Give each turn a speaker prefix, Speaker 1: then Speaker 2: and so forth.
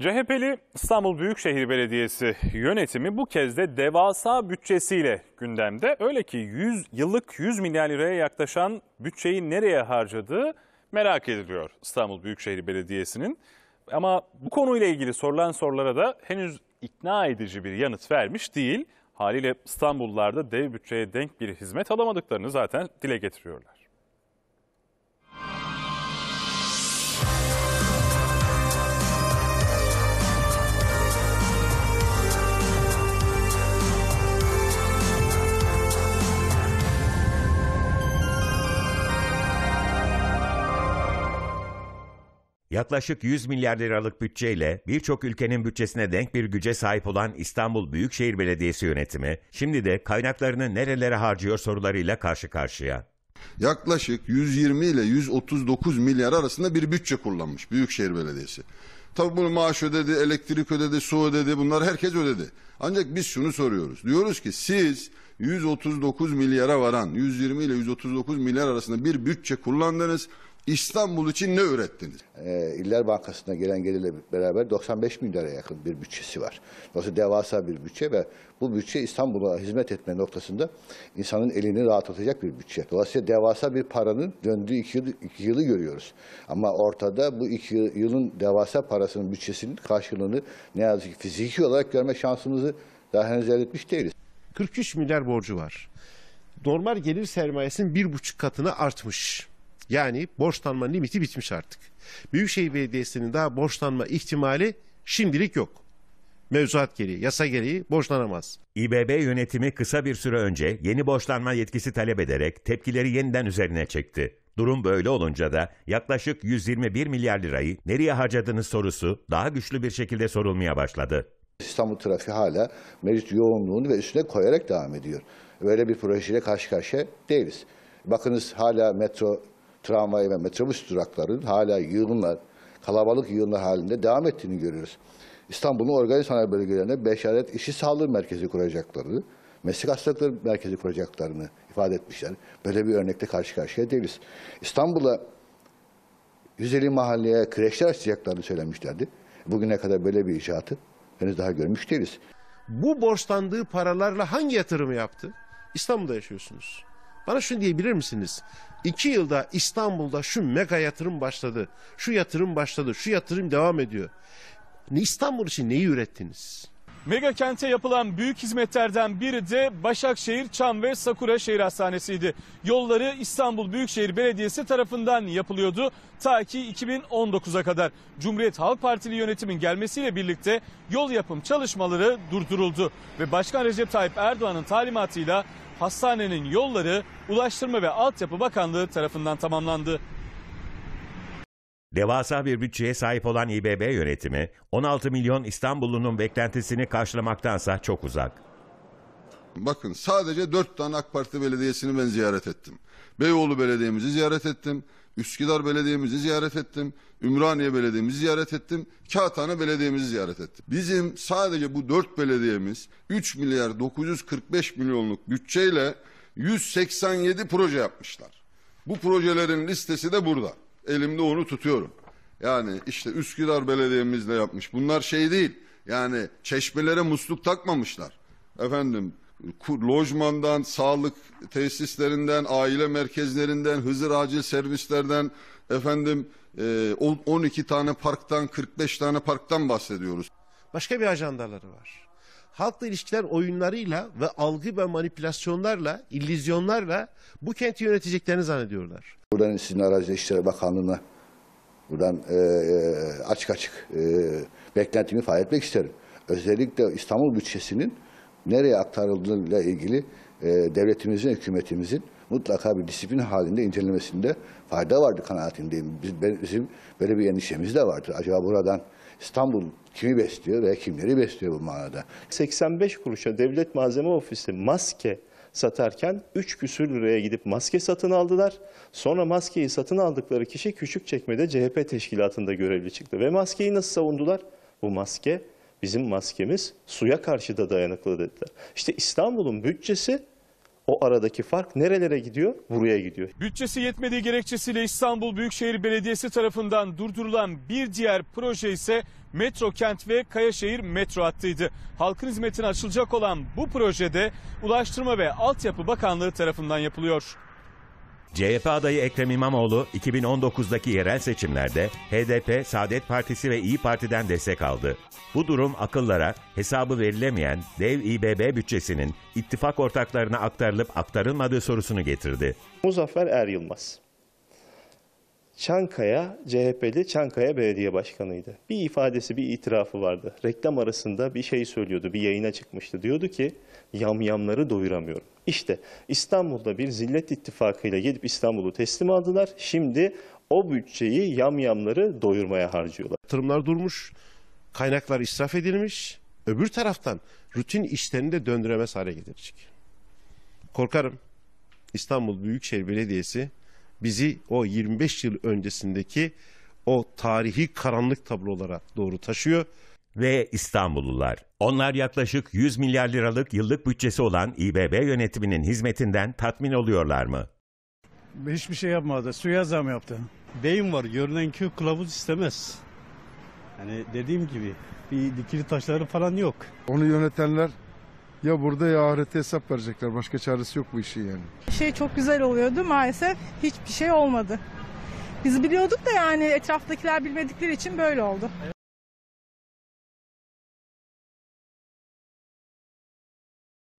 Speaker 1: CHP'li İstanbul Büyükşehir Belediyesi yönetimi bu kez de devasa bütçesiyle gündemde. Öyle ki 100 yıllık 100 milyar liraya yaklaşan bütçeyi nereye harcadığı merak ediliyor İstanbul Büyükşehir Belediyesi'nin. Ama bu konuyla ilgili sorulan sorulara da henüz ikna edici bir yanıt vermiş değil. Haliyle İstanbullular da dev bütçeye denk bir hizmet alamadıklarını zaten dile getiriyorlar.
Speaker 2: Yaklaşık 100 milyar liralık bütçeyle birçok ülkenin bütçesine denk bir güce sahip olan İstanbul Büyükşehir Belediyesi yönetimi şimdi de kaynaklarını nerelere harcıyor sorularıyla karşı karşıya.
Speaker 3: yaklaşık 120 ile 139 milyar arasında bir bütçe kullanmış Büyükşehir Belediyesi. Tabii bunu maaş ödedi, elektrik ödedi, su ödedi bunlar herkes ödedi. Ancak biz şunu soruyoruz. Diyoruz ki siz 139 milyara varan 120 ile 139 milyar arasında bir bütçe kullandınız. İstanbul için ne ürettiniz?
Speaker 4: e, İller Bankası'na gelen gelirle beraber 95 milyara yakın bir bütçesi var. Dolayısıyla devasa bir bütçe ve bu bütçe İstanbul'a hizmet etme noktasında insanın elini rahatlatacak bir bütçe. Dolayısıyla devasa bir paranın döndüğü iki, yıl, iki yılı görüyoruz. Ama ortada bu iki yılın devasa parasının bütçesinin karşılığını ne yazık ki fiziki olarak görme şansımızı daha henüz elde etmiş değiliz.
Speaker 5: 43 milyar borcu var. Normal gelir sermayesinin bir buçuk katına artmış. Yani borçlanma limiti bitmiş artık. Büyükşehir Belediyesi'nin daha borçlanma ihtimali şimdilik yok. Mevzuat gereği, yasa gereği borçlanamaz.
Speaker 2: İBB yönetimi kısa bir süre önce yeni borçlanma yetkisi talep ederek tepkileri yeniden üzerine çekti. Durum böyle olunca da yaklaşık 121 milyar lirayı nereye harcadığınız sorusu daha güçlü bir şekilde sorulmaya başladı.
Speaker 4: İstanbul trafiği hala mevcut yoğunluğunu ve üstüne koyarak devam ediyor. Böyle bir projeyle karşı karşıya değiliz. Bakınız hala metro, tramvay ve metrobüs duraklarının hala yığınlar, kalabalık yığınlar halinde devam ettiğini görüyoruz. İstanbul'un organize sanayi bölgelerine 5 adet işçi sağlığı merkezi kuracaklarını, meslek hastalıkları merkezi kuracaklarını ifade etmişler. Böyle bir örnekte karşı karşıya değiliz. İstanbul'a 150 mahalleye kreşler açacaklarını söylemişlerdi. Bugüne kadar böyle bir icraatı henüz daha görmüş değiliz.
Speaker 5: Bu borçlandığı paralarla hangi yatırımı yaptı? İstanbul'da yaşıyorsunuz. Bana şunu diyebilir misiniz? İki yılda İstanbul'da şu mega yatırım başladı. Şu yatırım başladı. Şu yatırım devam ediyor. İstanbul için neyi ürettiniz?
Speaker 6: Mega kente yapılan büyük hizmetlerden biri de Başakşehir, Çam ve Sakura Şehir Hastanesi'ydi. Yolları İstanbul Büyükşehir Belediyesi tarafından yapılıyordu ta ki 2019'a kadar. Cumhuriyet Halk Partili yönetimin gelmesiyle birlikte yol yapım çalışmaları durduruldu. Ve Başkan Recep Tayyip Erdoğan'ın talimatıyla hastanenin yolları Ulaştırma ve Altyapı Bakanlığı tarafından tamamlandı.
Speaker 2: Devasa bir bütçeye sahip olan İBB yönetimi 16 milyon İstanbullunun beklentisini karşılamaktansa çok uzak.
Speaker 3: Bakın sadece dört tane AK Parti belediyesini ben ziyaret ettim. Beyoğlu Belediye'mizi ziyaret ettim. Üsküdar Belediye'mizi ziyaret ettim. Ümraniye Belediye'mizi ziyaret ettim. Kağıthane Belediye'mizi ziyaret ettim. Bizim sadece bu dört belediyemiz 3 milyar 945 milyonluk bütçeyle 187 proje yapmışlar. Bu projelerin listesi de burada. Elimde onu tutuyorum. Yani işte Üsküdar Belediye'mizle yapmış. Bunlar şey değil. Yani çeşmelere musluk takmamışlar. Efendim lojmandan, sağlık tesislerinden, aile merkezlerinden, Hızır acil servislerden, efendim e, on- 12 tane parktan, 45 tane parktan bahsediyoruz.
Speaker 5: Başka bir ajandaları var. Halkla ilişkiler oyunlarıyla ve algı ve manipülasyonlarla, illüzyonlarla bu kenti yöneteceklerini zannediyorlar.
Speaker 4: Buradan sizin Arazi İşleri Bakanlığı'na buradan e, e, açık açık e, beklentimi ifade etmek isterim. Özellikle İstanbul bütçesinin nereye aktarıldığıyla ilgili e, devletimizin, hükümetimizin mutlaka bir disiplin halinde incelemesinde fayda vardı kanaatindeyim. Biz, ben- bizim böyle bir endişemiz de vardır. Acaba buradan İstanbul kimi besliyor ve kimleri besliyor bu manada?
Speaker 7: 85 kuruşa devlet malzeme ofisi maske satarken 3 küsür liraya gidip maske satın aldılar. Sonra maskeyi satın aldıkları kişi Küçükçekmede CHP teşkilatında görevli çıktı. Ve maskeyi nasıl savundular? Bu maske bizim maskemiz suya karşı da dayanıklı dediler. İşte İstanbul'un bütçesi O aradaki fark nerelere gidiyor? Buraya gidiyor.
Speaker 6: Bütçesi yetmediği gerekçesiyle İstanbul Büyükşehir Belediyesi tarafından durdurulan bir diğer proje ise Metro Kent ve Kayaşehir metro hattıydı. Halkın hizmetine açılacak olan bu projede Ulaştırma ve Altyapı Bakanlığı tarafından yapılıyor.
Speaker 2: CHP adayı Ekrem İmamoğlu 2019'daki yerel seçimlerde HDP, Saadet Partisi ve İyi Parti'den destek aldı. Bu durum akıllara hesabı verilemeyen dev İBB bütçesinin ittifak ortaklarına aktarılıp aktarılmadığı sorusunu getirdi.
Speaker 7: Muzaffer Er Yılmaz. Çankaya, CHP'li Çankaya Belediye Başkanı'ydı. Bir ifadesi, bir itirafı vardı. Reklam arasında bir şey söylüyordu, bir yayına çıkmıştı. Diyordu ki, yamyamları doyuramıyorum. İşte İstanbul'da bir zillet ittifakıyla gelip İstanbul'u teslim aldılar. Şimdi o bütçeyi yamyamları doyurmaya harcıyorlar.
Speaker 5: Yatırımlar durmuş, kaynaklar israf edilmiş. Öbür taraftan rutin işlerini de döndüremez hale getirecek. Korkarım İstanbul Büyükşehir Belediyesi bizi o 25 yıl öncesindeki o tarihi karanlık tablolara doğru taşıyor.
Speaker 2: Ve İstanbullular. Onlar yaklaşık 100 milyar liralık yıllık bütçesi olan İBB yönetiminin hizmetinden tatmin oluyorlar mı?
Speaker 8: Hiçbir şey yapmadı. Suya zam yaptı. Deyim var. Görünen köy kılavuz istemez. Hani dediğim gibi bir dikili taşları falan yok.
Speaker 9: Onu yönetenler ya burada ya ahirette hesap verecekler. Başka çaresi yok bu işin yani.
Speaker 10: şey çok güzel oluyordu. Maalesef hiçbir şey olmadı. Biz biliyorduk da yani etraftakiler bilmedikleri için böyle oldu.